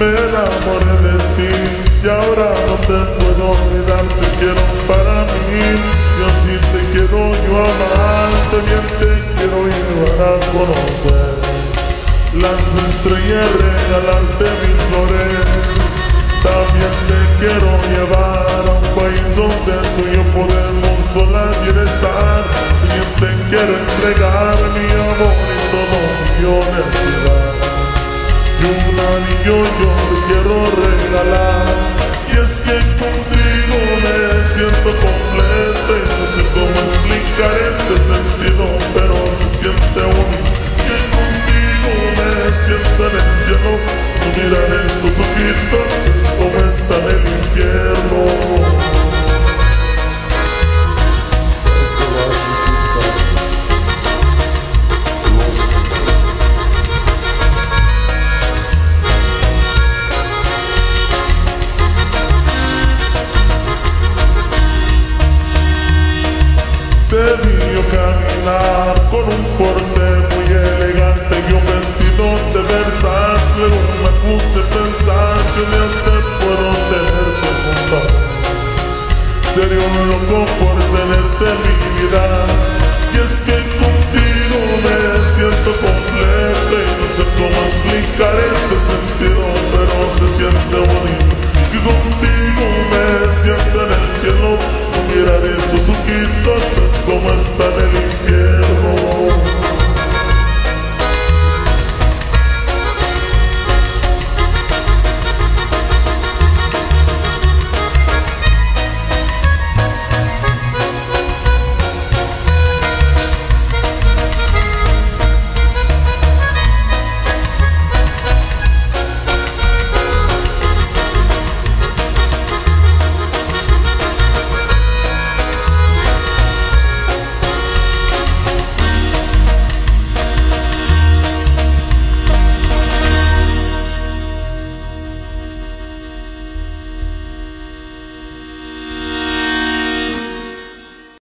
Me enamoré de ti y ahora no te puedo olvidar, te quiero para mí. Yo sí te quiero yo amar, bien te quiero llevar a conocer. Las estrellas regalarte mil flores, también te quiero llevar a un país donde tú y yo podemos sola. Bien te quiero entregar mi amor y todo mi honestidad regalar. Y es que contigo me siento completo Te vio caminar con un porte muy elegante y un vestido de Versace. Luego me puse a pensar si un día te puedo tener junto. Sería un loco por tenerte mi vida. Y es que contigo me siento completo y no sé cómo explicar este sentido, pero se siente bonito. Que contigo me siento en el cielo, mirar esos ojitos como hasta del